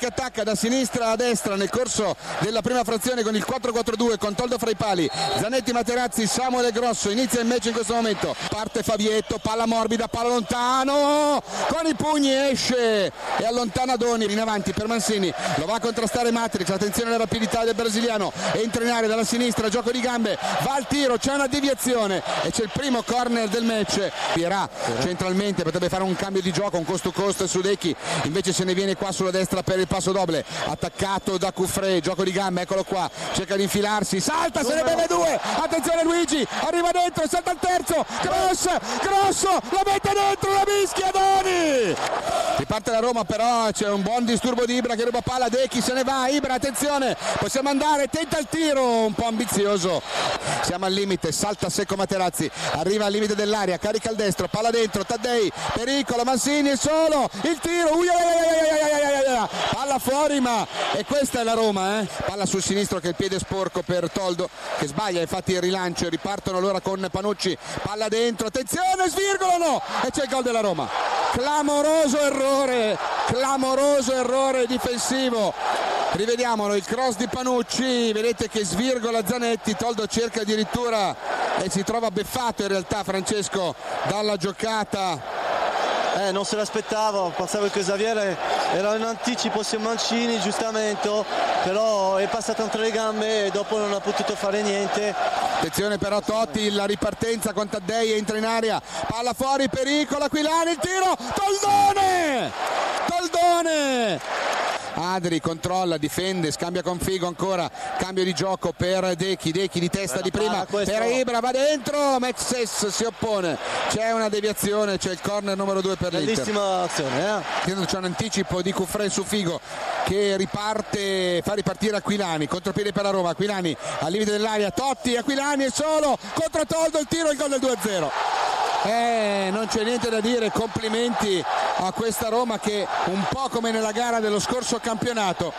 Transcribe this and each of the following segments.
che attacca da sinistra a destra nel corso della prima frazione con il 4-4-2 con Toldo fra i pali Zanetti Materazzi Samuele Grosso inizia il match in questo momento parte Fabietto palla morbida palla lontano con i pugni esce e allontana Doni in avanti per Mansini lo va a contrastare Matrix attenzione alla rapidità del brasiliano entra in area dalla sinistra gioco di gambe va al tiro c'è una deviazione e c'è il primo corner del match Pierà centralmente potrebbe fare un cambio di gioco un costo costo su Decchi invece se ne viene qua sulla destra per il passo doble attaccato da Cuffre gioco di gambe eccolo qua cerca di infilarsi salta se ne beve due attenzione Luigi arriva dentro salta il terzo Gross Grosso la mette dentro la mischia Doni! Riparte la Roma però c'è un buon disturbo di Ibra che ruba palla Decchi se ne va Ibra attenzione possiamo andare tenta il tiro un po' ambizioso. Siamo al limite salta secco Materazzi arriva al limite dell'aria carica il destro palla dentro Taddei pericolo Mansini solo il tiro uia, palla fuori ma e questa è la Roma eh? palla sul sinistro che è il piede sporco per Toldo che sbaglia infatti il rilancio ripartono allora con Panucci palla dentro attenzione svirgolano e c'è il gol della Roma. Clamoroso errore clamoroso errore difensivo. Rivediamolo il cross di Panucci vedete che svirgola Zanetti Toldo cerca addirittura e si trova beffato in realtà Francesco dalla giocata. Eh, non se l'aspettavo, pensavo che Xavier era in anticipo su Mancini, giustamente, però è passato entre le gambe e dopo non ha potuto fare niente. Attenzione però Totti, la ripartenza con Taddei, entra in aria, palla fuori, pericolo, Aquilani, il tiro, Toldone! Toldone! Adri controlla, difende, scambia con Figo ancora, cambio di gioco per Dechi, Dechi di testa di prima per Ibra, va dentro, Mexes si oppone, c'è una deviazione, c'è il corner numero 2 per l'Inter. Bellissima azione, eh? C'è un anticipo di Cuffre su Figo che riparte, fa ripartire Aquilani, contropiede per la Roma, Aquilani al limite dell'aria, Totti, Aquilani è solo, contro Toldo il tiro, il gol del 2-0. Eh, non c'è niente da dire, complimenti a questa Roma che un po' come nella gara dello scorso campionato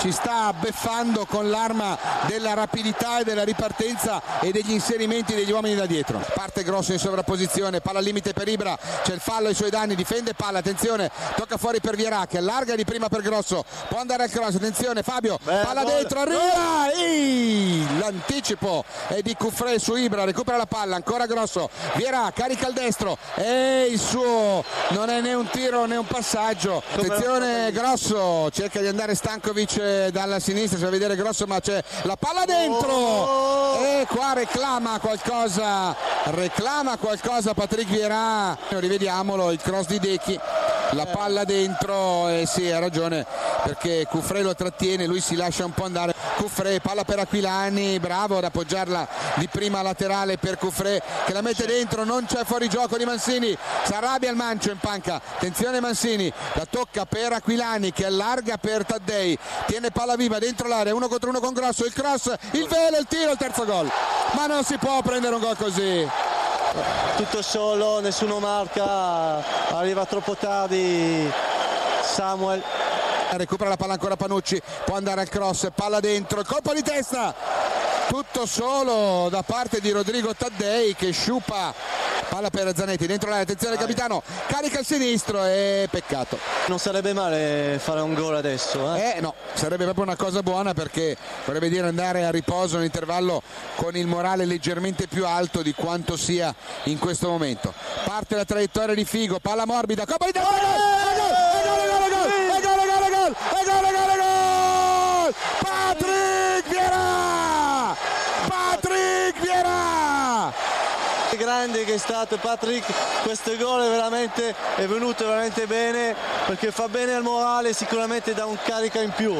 ci sta beffando con l'arma della rapidità e della ripartenza e degli inserimenti degli uomini da dietro. Parte grosso in sovrapposizione, palla al limite per Ibra, c'è il fallo ai suoi danni, difende palla, attenzione, tocca fuori per Vierà che allarga di prima per Grosso, può andare al cross, attenzione Fabio, Beh, palla gol, dentro, arriva, Ehi! l'anticipo è di Cuffre su Ibra, recupera la palla, ancora Grosso, Vierà carica il destro e il suo non è né un tiro né un passaggio, attenzione Grosso, cerca di andare Stankovic dalla sinistra, si va a vedere Grosso ma c'è la palla dentro. Oh! e qua reclama qualcosa, reclama qualcosa Patrick Vierà, rivediamolo il cross di Decchi la palla dentro e sì ha ragione perché Cuffre lo trattiene lui si lascia un po' andare Cuffre palla per Aquilani bravo ad appoggiarla di prima laterale per Cuffre che la mette dentro non c'è fuori gioco di Mansini Sarabia il mancio in panca attenzione Mansini la tocca per Aquilani che allarga per Taddei tiene palla viva dentro l'area uno contro uno con Grosso il cross il velo il tiro il terzo gol ma non si può prendere un gol così tutto solo, nessuno marca, arriva troppo tardi Samuel. Recupera la palla ancora Panucci può andare al cross palla dentro colpo di testa. Tutto solo da parte di Rodrigo Taddei che sciupa. Palla per Zanetti dentro l'area attenzione capitano carica il sinistro e peccato. Non sarebbe male fare un gol adesso, eh? eh no sarebbe proprio una cosa buona perché vorrebbe dire andare a riposo in intervallo con il morale leggermente più alto di quanto sia in questo momento. Parte la traiettoria di Figo palla morbida colpo di testa gol! E gol, e gol, e gol, e gol, e gol, e gol, e gol! Patrick Vieira! Patrick Vieira! Grande che è stato Patrick. Questo gol è veramente è venuto veramente bene perché fa bene al morale sicuramente dà un carica in più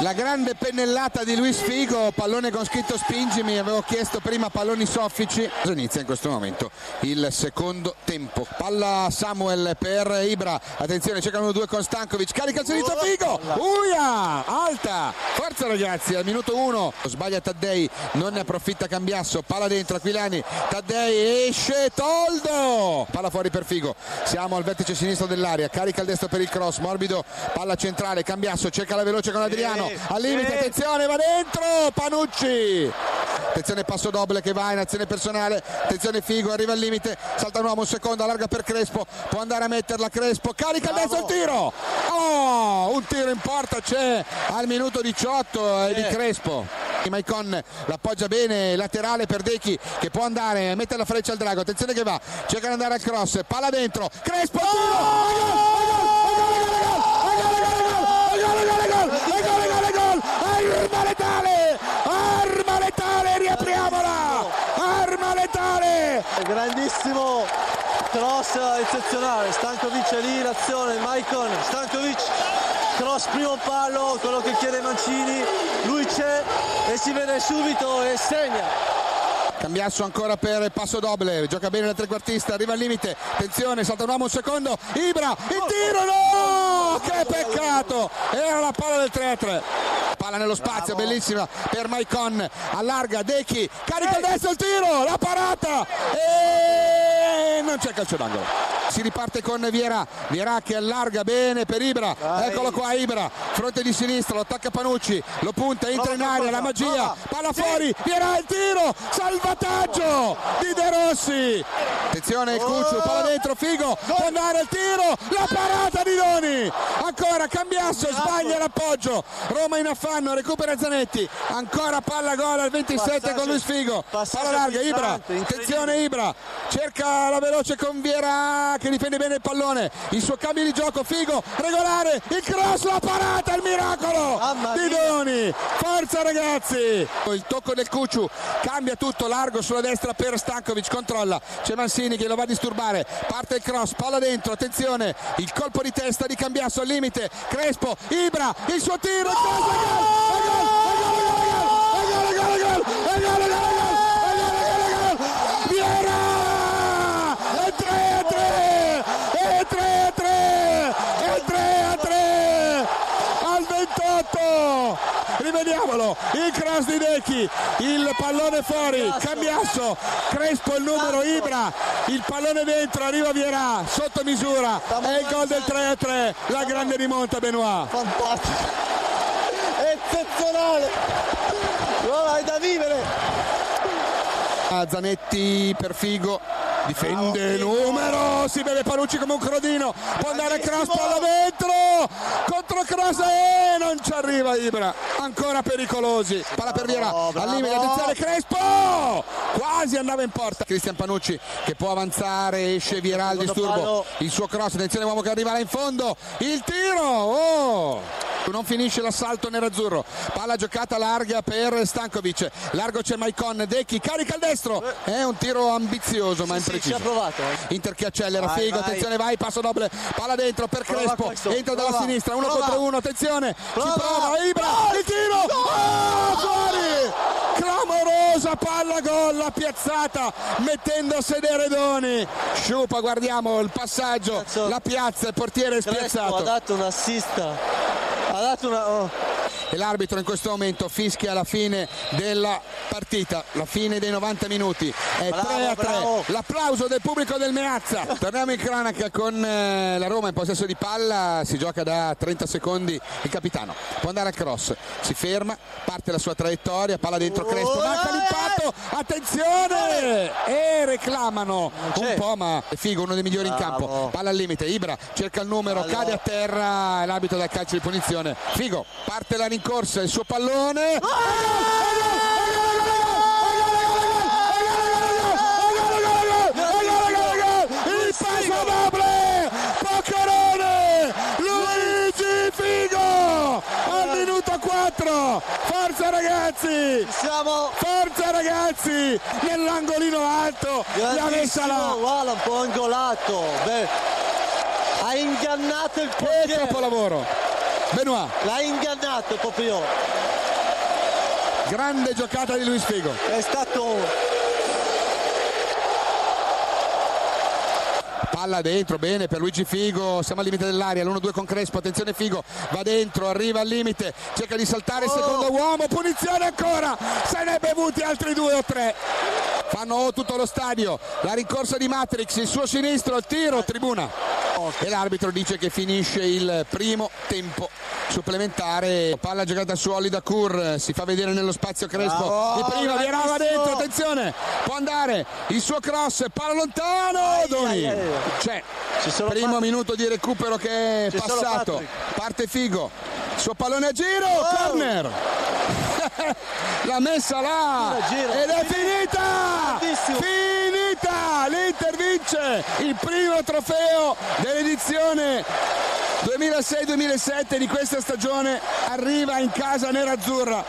La grande pennellata di Luis Figo, pallone con scritto spingimi, avevo chiesto prima palloni soffici. Inizia in questo momento? Il secondo tempo. Palla Samuel per Ibra, attenzione cercano due con Stankovic, carica il sinistro Figo, Uia, alta, forza ragazzi, al minuto uno, sbaglia Taddei, non ne approfitta Cambiasso, palla dentro Aquilani, Taddei esce, Toldo, palla fuori per Figo, siamo al vertice sinistro dell'area, carica il destro per il cross, morbido, palla centrale, Cambiasso cerca la veloce con Adriano, al limite, attenzione, va dentro, Panucci. Attenzione passo doble che va in azione personale, attenzione Figo, arriva al limite, salta un uomo, un secondo, allarga per Crespo, può andare a metterla Crespo, carica il destro il tiro. Oh, un tiro in porta c'è al minuto 18 di Crespo Maicon l'appoggia bene laterale per Dechi che può andare mette la freccia al drago attenzione che va cerca di andare al cross palla dentro Crespo arma grandissimo cross eccezionale. Stankovic è lì in azione. Maicon Stankovic cross primo palo quello che chiede Mancini. Lui c'è e si vede subito e segna. Cambiasso ancora per passo doble, gioca bene il trequartista, arriva al limite, attenzione, salta un uomo un secondo, Ibra, il tiro, no! Che peccato! Era la palla del 3-3. Palla nello spazio, Bravo. bellissima per Maicon, allarga Dechi, carica il destro il tiro, la parata! E non c'è calcio d'angolo. Si riparte con Viera, Viera che allarga bene per Ibra, Vai. eccolo qua Ibra, fronte di sinistra, lo attacca Panucci, lo punta, entra in aria, la magia, palla fuori, Viera il tiro, salvataggio di Rossi. Attenzione il Cucciu, palla dentro, Figo, può andare il tiro, la parata di Doni. Ancora Cambiasso, sbaglia l'appoggio. Roma in affanno, recupera Zanetti. Ancora palla gol al 27 con Luis Figo. Palla larga, Ibra. Attenzione Ibra. Cerca la veloce con Viera che difende bene il pallone. Il suo cambio di gioco, Figo, regolare, il cross, la parata, il miracolo di Doni. Forza ragazzi. Il tocco del Cucciu cambia tutto, largo sulla destra per Stankovic, controlla. C'è Mansini che lo va a disturbare. Parte il cross, palla dentro, attenzione. Il colpo di testa di Cambiasso al limite. Crespo, Ibra, il suo tiro, il il cross di Dechi il pallone fuori Cambiasso Crespo il numero Ibra il pallone dentro arriva Vierà sotto misura è il gol del 3-3 la grande rimonta Benoit. Fantastico. Eccezionale. Oh, è da vivere. Zanetti per Figo difende numero si vede Panucci come un crodino può andare cross palla dentro contro cross e non ci arriva Ibra ancora pericolosi palla per Viera al limite attenzione Crespo quasi andava in porta. Cristian Panucci che può avanzare esce Viera al disturbo il suo cross attenzione uomo che arriva là in fondo il tiro oh non finisce l'assalto nerazzurro. Palla giocata larga per Stankovic. Largo c'è Maicon. Decchi carica il destro. È un tiro ambizioso ma impreciso sì, ci ha provato eh. Inter che accelera vai, Figo vai. attenzione vai passo doble palla dentro per prova Crespo. questo. entra prova. dalla sinistra uno prova. contro uno attenzione. Prova. ci prova. Ibra il tiro. Oh, fuori! Clamorosa palla gol la piazzata mettendo a sedere Doni. Sciupa guardiamo il passaggio. Cazzo. la piazza il portiere Crespo spiazzato. ha dato un assist ha dato una... Oh. E l'arbitro in questo momento fischia la fine della partita, la fine dei 90 minuti. È bravo, 3 a 3. Bravo. L'applauso del pubblico del Meazza. Torniamo in cronaca con eh, la Roma in possesso di palla, si gioca da 30 secondi il capitano. Può andare al cross, si ferma, parte la sua traiettoria, palla dentro Crespo, manca l'impatto, attenzione! E reclamano un po', ma è figo, uno dei migliori bravo. in campo. Palla al limite, Ibra cerca il numero, allora. cade a terra e l'arbitro dal calcio di punizione Figo parte la rincorsa il suo pallone il 4 forza ragazzi! Siamo. Forza ragazzi! Nell'angolino alto là guarda un po' angolato. Beh, ha ingannato il portiere. che capolavoro. Benoit. L'ha ingannato proprio. Grande giocata di Luis Figo. È stato palla dentro, bene per Luigi Figo, siamo al limite dell'aria, l'1-2 con Crespo, attenzione Figo, va dentro, arriva al limite, cerca di saltare il oh. secondo uomo, punizione ancora, se ne è bevuti altri due o tre. Fanno tutto lo stadio, la rincorsa di Matrix, il suo sinistro, il tiro, tribuna e l'arbitro dice che finisce il primo tempo supplementare. Palla giocata su Olida Kur si fa vedere nello spazio Crespo. Oh, il primo Vierava dentro attenzione. Può andare il suo cross palla lontano Doni. c'è. Primo minuto di recupero che è passato. parte Figo. Suo pallone a giro, oh. corner. L'ha messa là. Ed è finita! Finita! Vince il primo trofeo dell'edizione 2006-2007 di questa stagione arriva in casa nerazzurra.